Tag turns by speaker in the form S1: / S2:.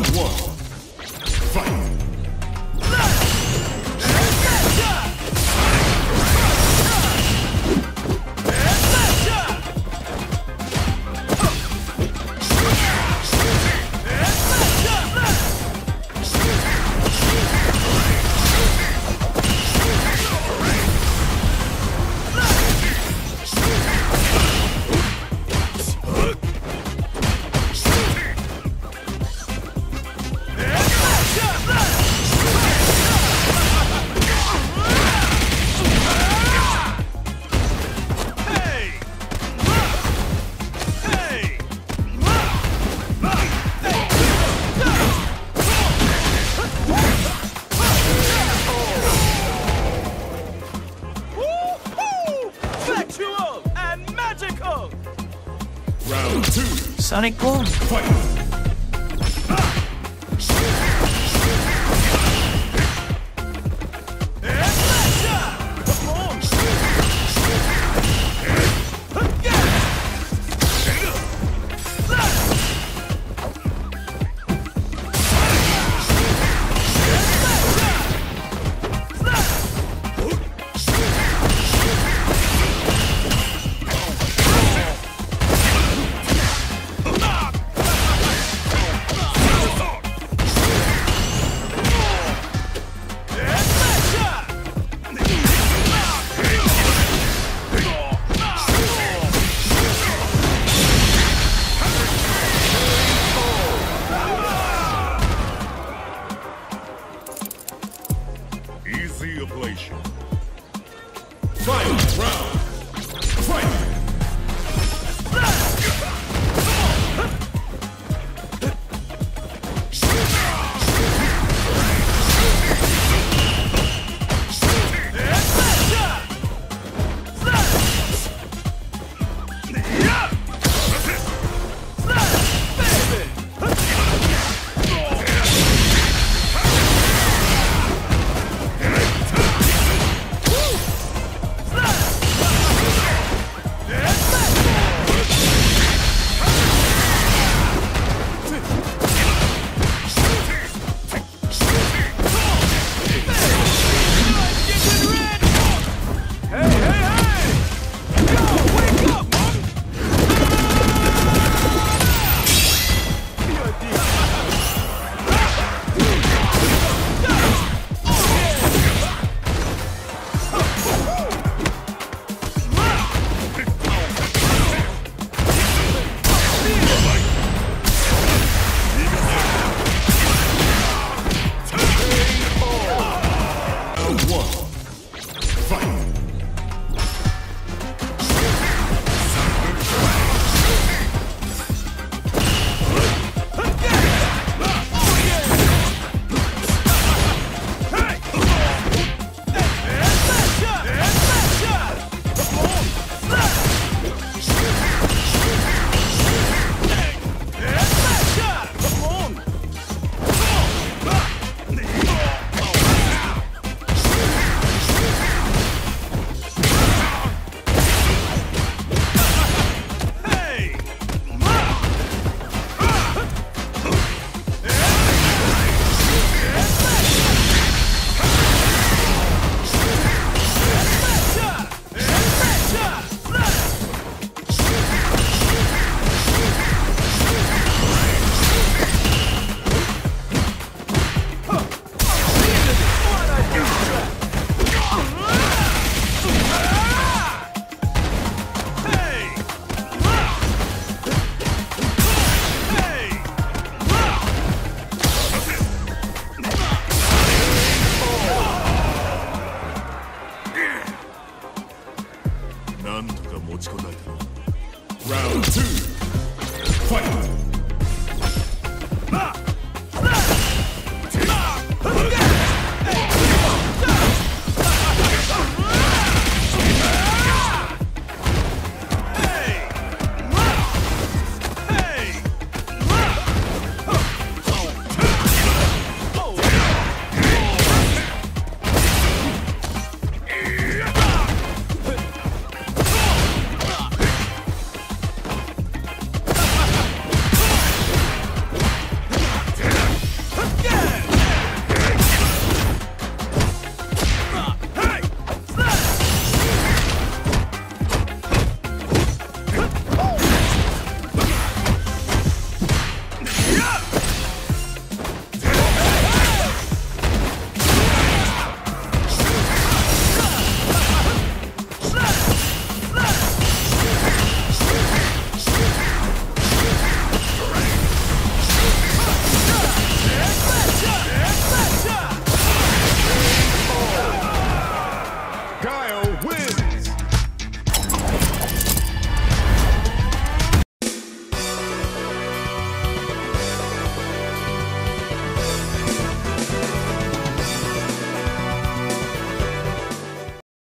S1: One. Round two.
S2: Sonic Boom. Fight.
S1: Easy ablation. Final round. なんとか持ちこたえたラ2ファイト